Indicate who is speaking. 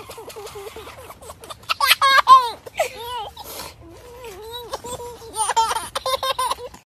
Speaker 1: Oh,